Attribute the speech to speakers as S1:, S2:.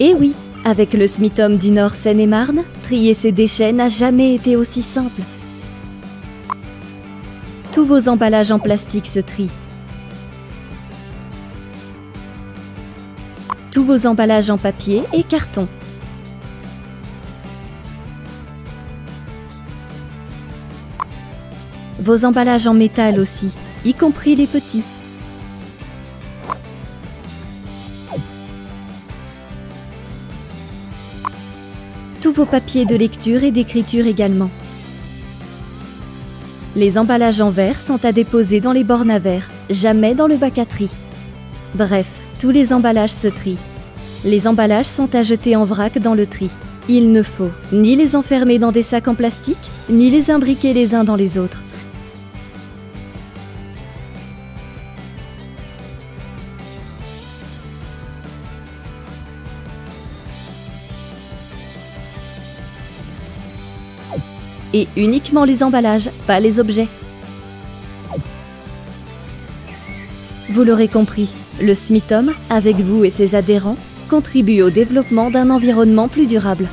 S1: Et oui, avec le SMITOM du Nord Seine-et-Marne, trier ses déchets n'a jamais été aussi simple. Tous vos emballages en plastique se trient. Tous vos emballages en papier et carton. Vos emballages en métal aussi, y compris les petits. Tous vos papiers de lecture et d'écriture également. Les emballages en verre sont à déposer dans les bornes à verre, jamais dans le bac à tri. Bref, tous les emballages se trient. Les emballages sont à jeter en vrac dans le tri. Il ne faut ni les enfermer dans des sacs en plastique, ni les imbriquer les uns dans les autres. Et uniquement les emballages, pas les objets. Vous l'aurez compris, le SMITOM, avec vous et ses adhérents, contribue au développement d'un environnement plus durable.